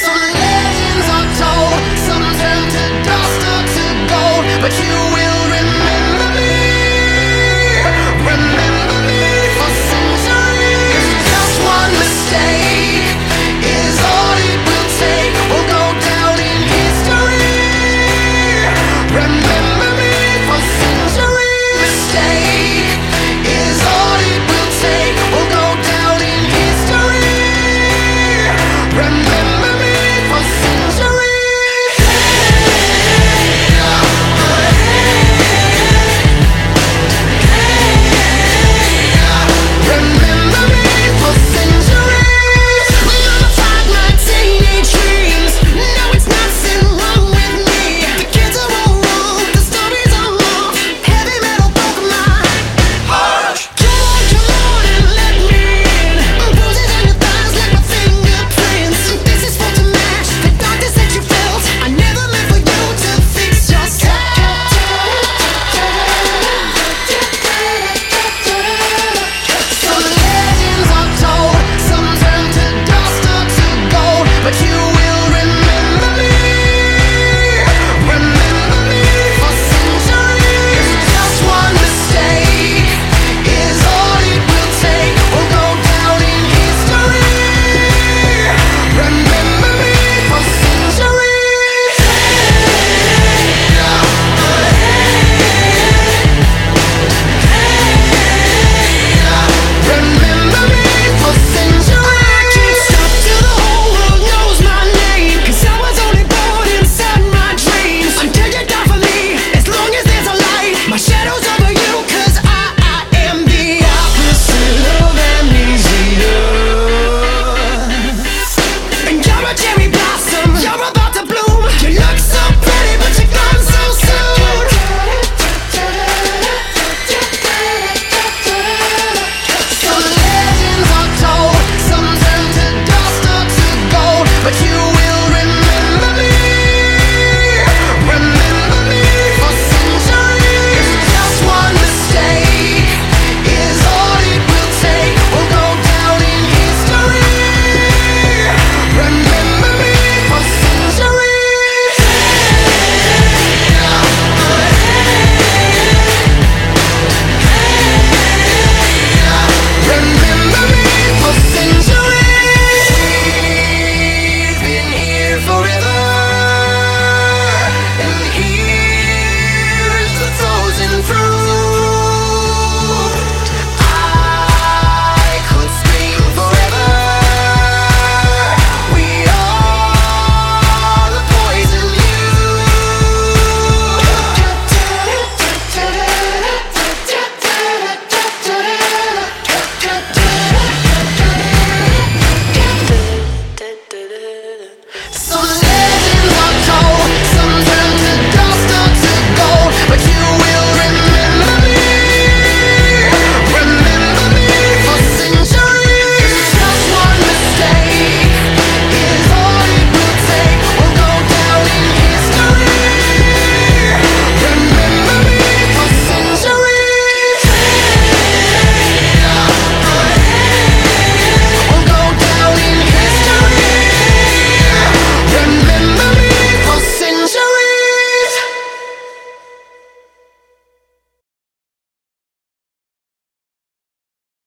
So.